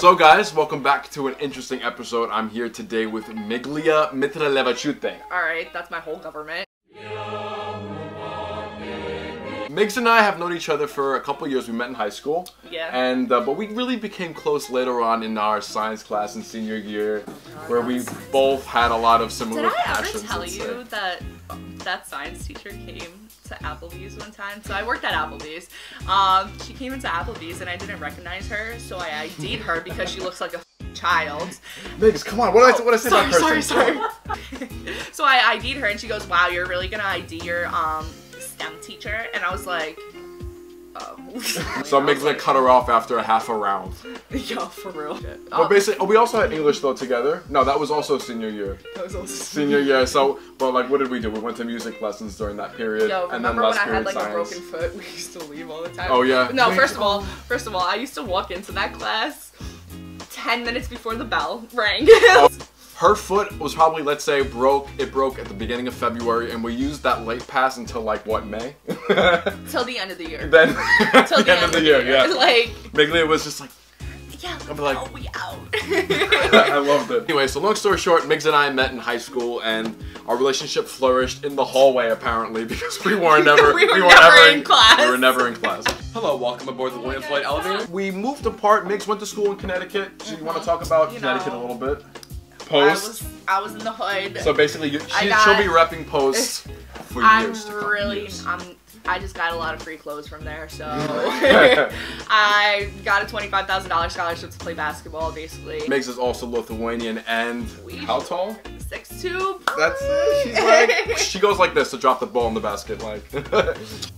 So guys, welcome back to an interesting episode. I'm here today with Migle Mitralevachute. Alright, that's my whole government. Migs and I have known each other for a couple years. We met in high school. Yeah. And uh, but we really became close later on in our science class in senior year, where we both had a lot of similar Did I passions. ever tell you say. that that science teacher came to Applebee's one time? So I worked at Applebee's. Um, she came into Applebee's and I didn't recognize her, so I ID'd her because she looks like a child. Migs, come on. What did I, what did I say sorry, about sorry, cursing? sorry. so I ID'd her and she goes, "Wow, you're really gonna ID your um STEM teacher?" And I was like, "Oh." So Migs like cut her off after a half a round. Yeah, for real. But Oh, basically, oh, we also had English though together. No, that was also senior year. that was also Senior year. So, but like, what did we do? We went to music lessons during that period, Yo, and then last when I had period like a science. broken foot? We used to leave all the time. Oh, yeah. No, first of all, first of all, I used to walk into that class ten minutes before the bell rang. Oh, her foot was probably, let's say, broke. It broke at the beginning of February, and we used that late pass until like what May. Till the end of the year. then Till the end of the year, yeah. Like, Migle was just like, yeah, let's I'd be like- go, we out. I loved it. Anyway, so long story short, Migs and I met in high school, and our relationship flourished in the hallway apparently because we were never We were were never never in class. We were never in class. Hello, welcome aboard the oh William Floyd Elevator. We moved apart. Migs went to school in Connecticut. So you want to uh-huh. talk about. You Connecticut know, a little bit? I Post. was, I was in the hood. So basically, you, she, got- she'll be repping posts for I'm years to come. really, years. I'm, I just got a lot of free clothes from there, so I got a twenty-five thousand dollars scholarship to play basketball, basically. Migs is also Lithuanian and We- how tall? Six two. That's it. She's like she goes like this to drop the ball in the basket. Like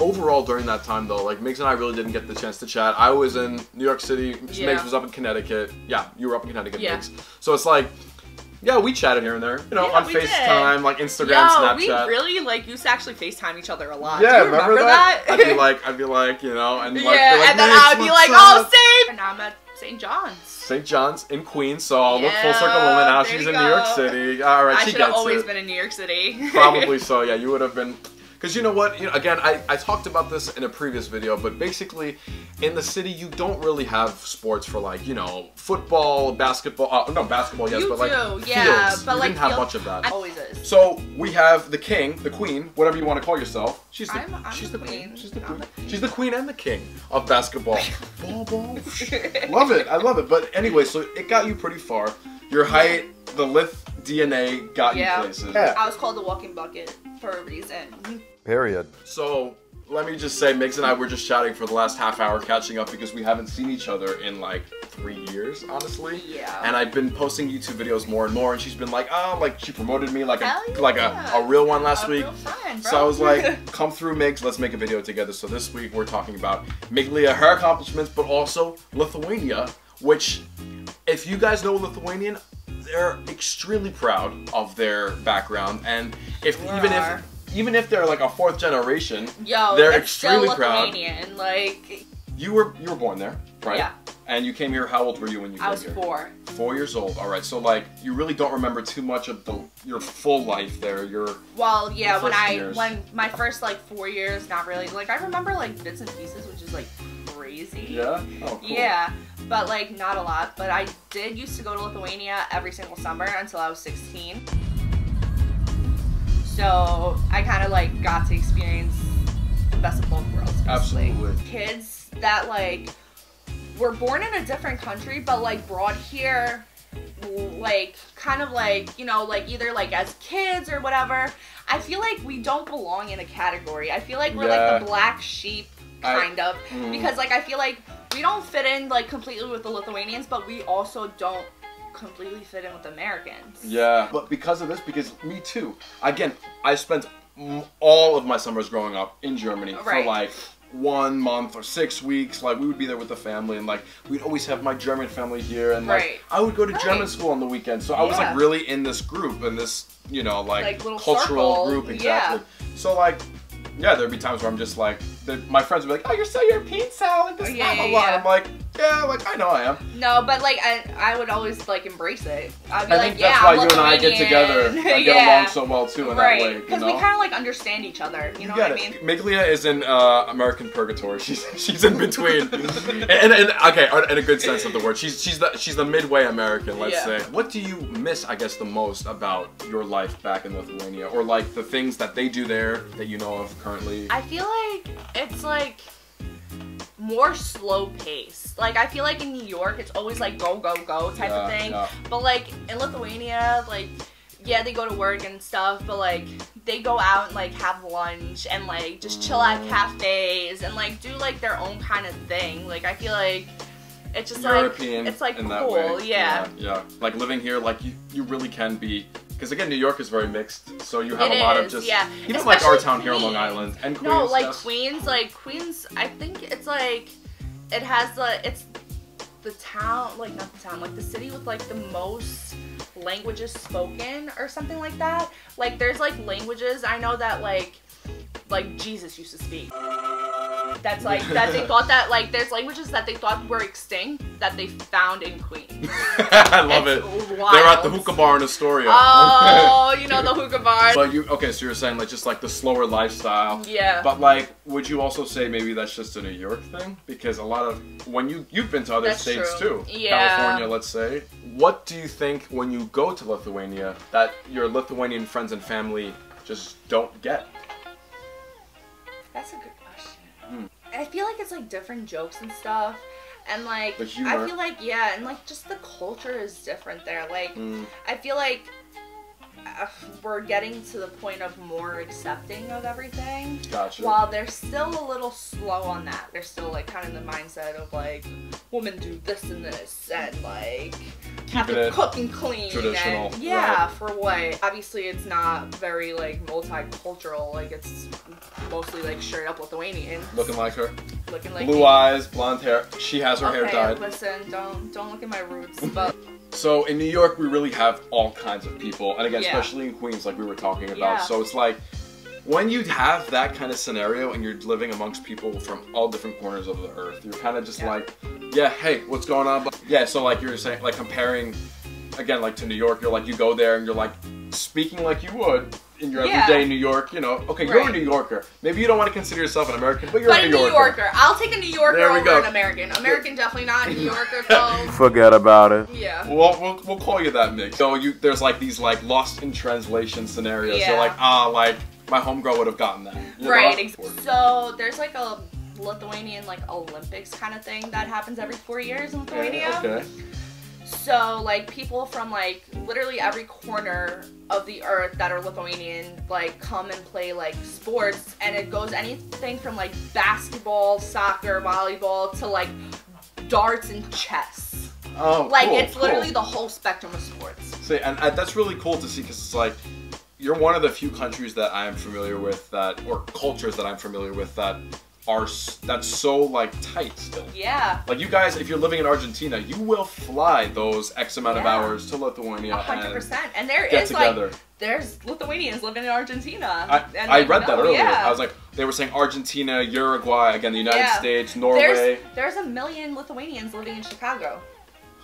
overall during that time though, like Migs and I really didn't get the chance to chat. I was in New York City. Yeah. Migs was up in Connecticut. Yeah, you were up in Connecticut, Yeah. Migs. So it's like, yeah, we chatted here and there. You know, Yeah, on we did. FaceTime, like Instagram, Yo, Snapchat. we really like used to actually FaceTime each other a lot. yeah, Do you remember, that? that? I'd be like, I'd be like, you know, and like, yeah, like, and then I'd be what's like, oh, up?" same. And now I'm at St. John's. St. John's in Queens, so I'll look full circle moment now. She's you in New York. City. All right, I she should have gets always it. been in New York City. Probably so, yeah. You would have been. Because you know what? You know, again, I, I talked about this in a previous video, but basically, in the city, you don't really have sports for like, you know, football, basketball. Uh, no, basketball, yes, you but like do, yeah, fields. but you like didn't have much of that. I always is. So we have the king, the queen, whatever you want to call yourself. She's the, I'm- I'm she's the the queen. She's the I'm queen. She's the queen and the king of basketball. ball, ball. love it. I love it. But anyway, so it got you pretty far. Your height, the lith DNA got Yeah. you places. Yeah. I was called the walking bucket for a reason. Period. So let me just say, Migs and I were just chatting for the last half hour, catching up because we haven't seen each other in like three years, honestly. Yeah. And I've been posting YouTube videos more and more, and she's been like, oh, like she promoted me like a yeah. like a, a real one last A week. real friend, So. I was like, come through, Migs, let's make a video together. So this week we're talking about Migle, her accomplishments, but also Lithuania, which, if you guys know Lithuanian, they're extremely proud of their background, and if even are. if even if they're like a fourth generation, Yo, they're extremely proud. Like, You were you were born there, right? Yeah. And you came here. How old were you when you came I was here? four. Four years old. All right. So like, you really don't remember too much of the your full life there. Your Well, yeah, The when I years. when my first like four years, not really. Like I remember like bits and pieces, which is like crazy. yeah. Oh, cool. Yeah, but like not a lot. But I did used to go to Lithuania every single summer until I was 16. So I kind of like got to experience the best of both worlds. Basically. Absolutely. Kids that like were born in a different country, but like brought here like kind of like you know like either like as kids or whatever i feel like we don't belong in a category i feel like we're Yeah. like the black sheep I- kind of Mm. because like i feel like we don't fit in like completely with the lithuanians but we also don't completely fit in with americans Yeah, but because of this, because me too. Again, I spent all of my summers growing up in Germany for like one month or six weeks. Like we would be there with the family, and like we'd always have my German family here, and like Right. I would go to Right. German school on the weekend. So I was like really in this group, in this you know like, Like, cultural circle, group yeah. exactly. So like. Yeah, there'd be times where I'm just like, my friends would be like, "Oh, you're so European, Sal, like this, oh, Yeah, blah, blah, yeah, yeah. I'm like, yeah, like I know I am. No, but like I, I would always like embrace it. I'd be I like, think yeah, that's why I'm you and I get together and get yeah. along so well too in right. that way. You Because we kind of like understand each other. You know get what I mean? it. Migle is in uh, American purgatory. She's she's in between, and, and, and okay, in a good sense of the word. She's she's the she's the midway American, let's Yeah. say. What do you miss, I guess, the most about your life back in Lithuania, or like the things that they do there that you know of currently? I feel like it's like more slow pace. Like I feel like in New York, it's always like go go go type Yeah, of thing. yeah. But like in Lithuania, like yeah, they go to work and stuff, but like they go out and like have lunch and like just chill at Mm. cafes and like do like their own kind of thing. Like I feel like it's just European like it's like in cool, that way. yeah. yeah, Like living here, like you, you really can be. Because again, New York is very mixed, so you have It a lot of just yeah. even like our Especially town here on Long Island and Queens. No, like. Queens, like Queens. I think it's like it has the it's the town, like not the town, like the city with like the most languages spoken or something like that. Like there's like languages I know that like like Jesus used to speak. That's like that they thought that like there's languages that they thought were extinct that they found in Queens. I love It's it. wild. They're at the hookah bar in Astoria. Oh, you know the hookah bar. But you okay? So you're saying like just like the slower lifestyle. yeah. But like, would you also say maybe that's just a New York thing? Because a lot of when you you've been to other That's states true. too, Yeah. California, let's say. What do you think when you go to Lithuania that your Lithuanian friends and family just don't get? That's a good question. Hmm. I feel like it's like different jokes and stuff. And like I feel like yeah, and like just the culture is different there. Like Mm, I feel like Uh, we're getting to the point of more accepting of everything. gotcha. While they're still a little slow on that. They're still like kind of the mindset of like women do this and this and like have to cook and clean. traditional, And, yeah, right. for what? Obviously it's not very like multicultural. Like it's mostly like straight up Lithuanian. Looking like her, looking like blue me. eyes, blonde hair. She has her okay, hair dyed. listen, don't don't look at my roots, but So in New York, we really have all kinds of people, and again, Yeah. especially in Queens, like we were talking about. Yeah. So it's like when you have that kind of scenario and you're living amongst people from all different corners of the earth, you're kind of just Yeah. like, yeah, hey, what's going on? But yeah, so like you're saying, like comparing again, like to New York, you're like you go there and you're like speaking like you would in your Yeah. everyday New York. You know, okay, you're a New Yorker. Maybe you don't want to consider yourself an American, but you're but a a New New Yorker. Yorker. I'll take a New Yorker There we over go. an American. American definitely not a New Yorker though. Forget about it. yeah. We'll, we'll, we'll call you that, Nick. So you there's like these like lost in translation scenarios. Yeah. You're like, ah, like my homegirl would have gotten that. you Right. know? Ex- so there's like a Lithuanian like Olympics kind of thing that happens every four years in Lithuania. Yeah, okay. So like people from like literally every corner of the earth that are Lithuanian like come and play like sports and it goes anything from like basketball, soccer, volleyball to like darts and chess. Oh, Like cool, it's cool. literally the whole spectrum of sports. See, and, and that's really cool to see because it's like you're one of the few countries that I am familiar with that, or cultures that I'm familiar with that are that's so like tight still. Yeah. Like you guys, if you're living in Argentina, you will fly those X amount of hours to Lithuania hundred and percent. And there get is together. like there's Lithuanians living in Argentina. I, And, I read that earlier. Yeah. I was like, they were saying Argentina, Uruguay, again, the United Yeah. States, Norway. there's there's a million Lithuanians living in Chicago.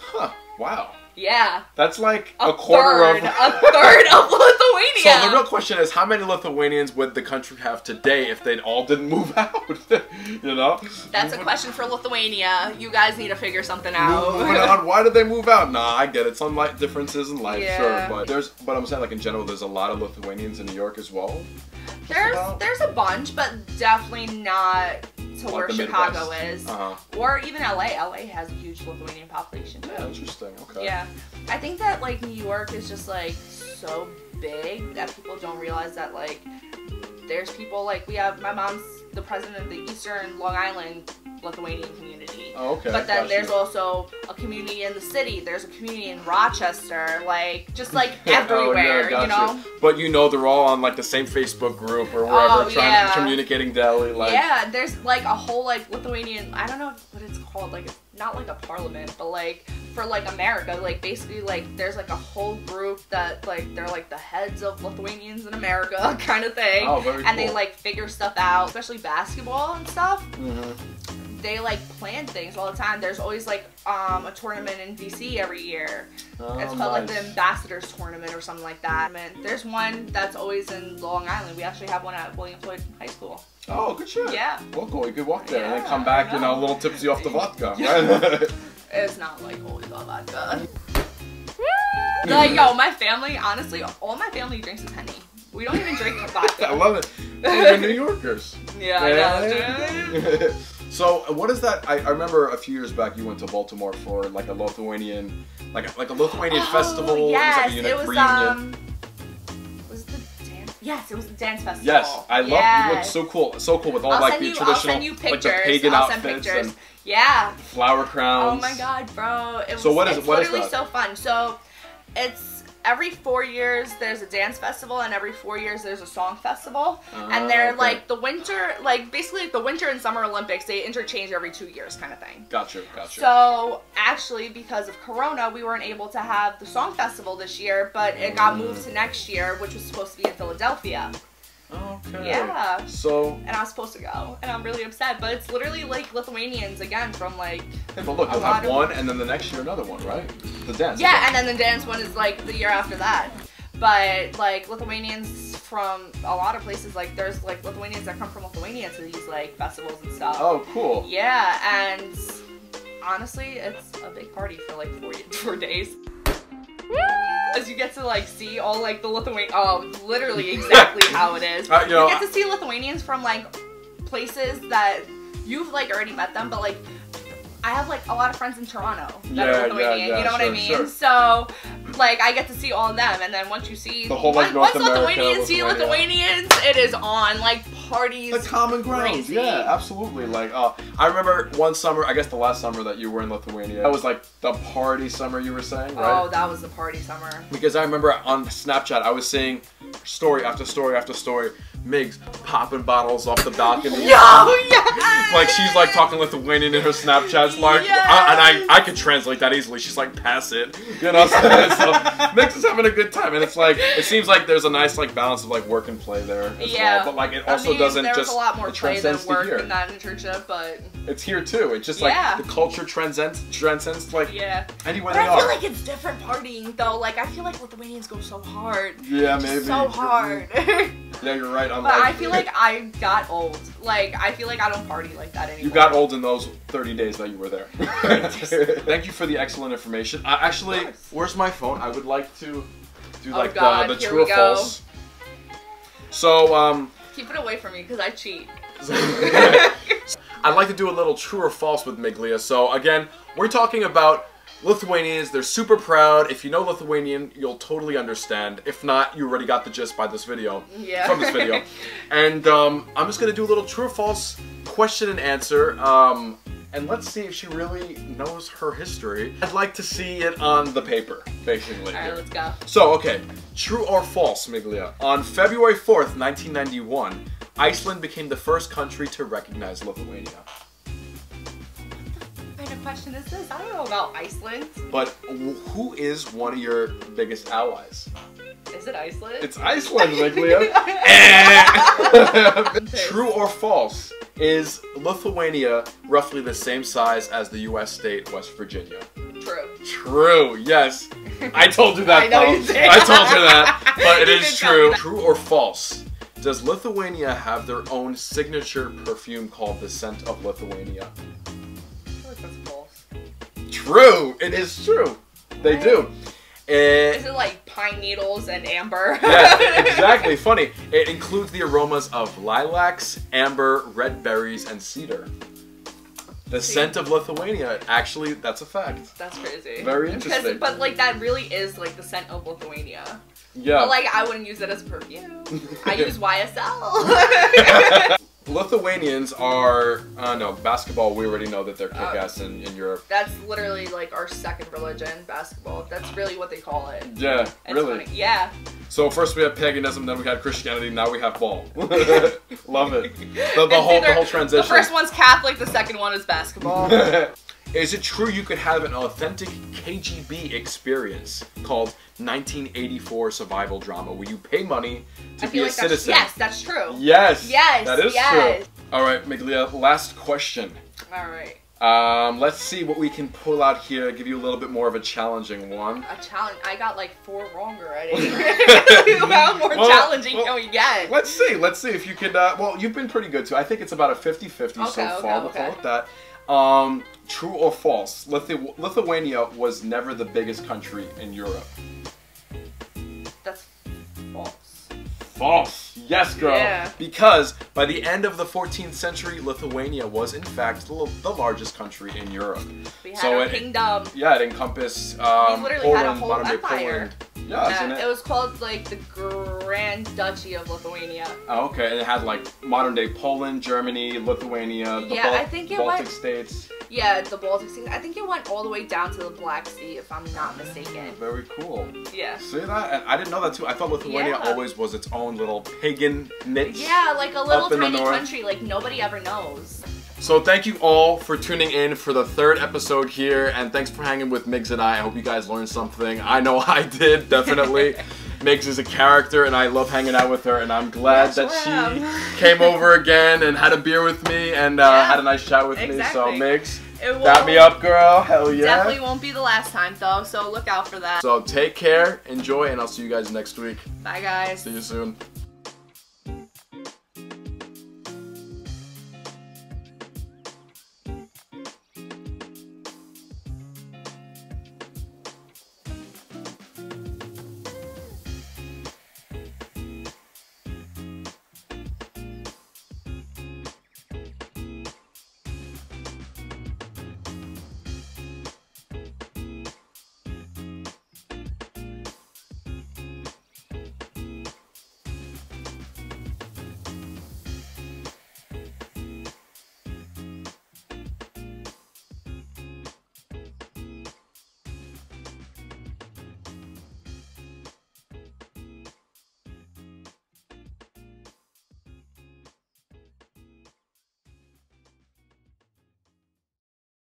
Huh, wow. Yeah. That's like A, a, quarter third, of. a third of Lithuania. So the real question is, how many Lithuanians would the country have today if they all didn't move out? you know. That's a question for Lithuania. You guys need to figure something Moving out. on. Why did they move out? Nah, I get it. Some like differences in life, Yeah. sure, but there's. But I'm saying, like in general, there's a lot of Lithuanians in New York as well. there's there's a bunch, but definitely not to Like where Chicago is. Uh huh. Or even LA. LA has a huge Lithuanian population too. Yeah, interesting. Okay. Yeah. I think that like New York is just like so big that people don't realize that like there's people like we have my mom's the president of the Eastern Long Island Lithuanian community. Oh, okay. But then there's also a community in the city. There's a community in Rochester, like just like Oh, yeah, everywhere, you know. But you know they're all on like the same Facebook group or wherever, Oh, trying yeah. to communicating daily. Like, yeah, there's like a whole like Lithuanian. I don't know what it's called. Like it's not like a parliament, but like for like America, like basically like there's like a whole group that like they're like the heads of Lithuanians in America kind of thing, Oh, and they like figure stuff out, especially basketball and stuff. Mhm. They like plan things all the time. There's always like um, a tournament in DC every year. Oh, it's called like the. Ambassadors Tournament or something like that. And there's one that's always in Long Island. We actually have one at William Floyd High School. Oh, good shit. Yeah. Well, cool. You could walk there and then come back, I you know, a little tipsy off the vodka, right? It's not like always all vodka. like yo, my family, honestly, all my family drinks is Henny. We don't even drink vodka. I love it. You're New Yorkers. Yeah, I know. So, what is that? I, I remember a few years back you went to Baltimore for like a Lithuanian, like a, like a Lithuanian festival. Oh, Yes, it was like a it was reunion. um. Was it the dance? Yes, it was the dance festival. yes, I love. You look Yes. so cool, so cool with all I'll like the you. Traditional, like the pagan I'll outfits pictures. and Yeah. flower crowns. Oh my god, bro! It was, So what is- it's what is literally that? so fun. So, it's every four years there's a dance festival, and every four years there's a song festival, Ah, and they're okay. like the winter, like basically the winter and summer Olympics. They interchange every two years, kind of thing. Gotcha, gotcha. So actually, because of Corona, we weren't able to have the song festival this year, but it got moved to next year, which was supposed to be in Philadelphia. Okay. Yeah. So, And I was supposed to go, and I'm really upset. But it's literally like Lithuanians again from like hey, but look, you'll have of- one, and then the next year another one, right? The dance. yeah, and then the dance one is like the year after that. But like Lithuanians from a lot of places, like there's like Lithuanians that come from Lithuania to these like festivals and stuff. Oh, cool. Yeah, and honestly, it's a big party for like four four days. As you get to like see all like the Lithuanian, oh, literally exactly how it is. Uh, you know, you get to see Lithuanians from like places that you've like already met them, but like I have like a lot of friends in Toronto that Yeah, are Lithuanian. yeah, you know what I mean? sure. So like I get to see all of them, and then once you see The whole, once, once Lithuanians see Lithuanians, it is on like parties. The common ground. crazy. Yeah, absolutely. Like, uh, I remember one summer, I guess the last summer that you were in Lithuania, that was like the party summer you were saying, right? Oh, that was the party summer. Because I remember on Snapchat, I was seeing story after story after story, Migs popping bottles off the balcony. Yo, yeah. Like she's like talking Lithuanian in her Snapchats, like, Yes. I, and I I could translate that easily. She's like, pass it, you know. so Migs is having a good time, and it's like it seems like there's a nice like balance of like work and play there as Yeah. well. But like it I also mean, doesn't there was just a lot more play than work in that internship, but It's here too. It's just like Yeah. the culture transcends transcends like yeah. anywhere But they I feel are. like it's different partying though. Like I feel like Lithuanians go so hard. yeah, Just maybe. So hard. Yeah, you're right. I'm I feel like I got old. Like I feel like I don't party like that anymore. You got old in those 30 days that you were there. Thank you for the excellent information. Uh, actually, where's my phone? I would like to do Oh, like God, the, the here true we or go. false. So, um, Keep it away from me because I cheat. I'd like to do a little true or false with Migle. So again, we're talking about Lithuanians. They're super proud. If you know Lithuanian, you'll totally understand. If not, you already got the gist by this video. Yeah. From this video. and um, I'm just gonna do a little true or false question and answer. Um, and let's see if she really knows her history. I'd like to see it on the paper, basically. All right, let's go. So, okay, true or false, Migle? On February 4th, 1991, Iceland became the first country to recognize Lithuania. What kind of question is this? I don't know about Iceland. But who is one of your biggest allies? Is it Iceland? It's Iceland, Migle. Eh. true or false? Is Lithuania roughly the same size as the U.S. state West Virginia? True. True. Yes. I told you that. I know though. you did. I told you that, but it is did tell me true. True or false? Does Lithuania have their own signature perfume called the scent of Lithuania? True. It is true. They do. Is Eh, it like pine needles and amber? yes, exactly. Funny. It includes the aromas of lilacs, amber, red berries, and cedar. The See? scent of Lithuania. Actually, that's a fact. That's crazy. Very Because- interesting. but like that really is like the scent of Lithuania. Yeah. But like I wouldn't use it as perfume. I use YSL. Lithuanians are, uh, no, basketball, we already know that they're Uh, kick ass in, in Europe. That's literally like our second religion, basketball. That's really what they call it. Yeah, It's really. funny. Yeah. So first we had paganism, then we had Christianity, now we have ball. Love it. The, the It's whole the either- whole transition. The first one's Catholic, the second one is basketball. Is it true you could have an authentic KGB experience called 1984 survival drama where you pay money to I be feel a like citizen? that's yes, that's true. Yes. Yes, That is yes. true. All right, Migle, last question. All right. Um, let's see what we can pull out here. Give you a little bit more of a challenging one. A challenge. I got like four wrong already. How more Well, challenging well, can we get? Let's see. Let's see if you could. Uh, well, you've been pretty good too. I think it's about a 50 50 so Okay, okay, far. We'll okay. call it that. Um, true or false? Lithu- Lithuania was never the biggest country in Europe. That's false. False. Yes, girl. Yeah. Because by the end of the 14th century, Lithuania was in fact the, the largest country in Europe. We had So it- kingdom. Yeah, it encompassed um, Poland, had a whole modern day. Poland. Yeah, isn't Yeah, it? it was called like the Grand Duchy of Lithuania. Oh, okay, and it had like modern day Poland, Germany, Lithuania, the Yeah, Bal- I think it Baltic went- states. Yeah, the Baltic Sea. I think it went all the way down to the Black Sea, if I'm not mistaken. Mm, very cool. Yeah. See that? And I didn't know that too. I thought Lithuania Yeah. always was its own little pagan niche. Yeah, like a little Up in the tiny country, like nobody ever knows. So thank you all for tuning in for the third episode here, and thanks for hanging with Migs and I. I hope you guys learned something. I know I did, definitely. Migs is a character, and I love hanging out with her, and I'm glad Yes, that she came over again and had a beer with me and uh, Yeah, had a nice chat with me. So exactly. Migs, dap me up, girl. Hell yeah. Definitely won't be the last time though, so look out for that. So take care, enjoy, and I'll see you guys next week. Bye guys. See you soon.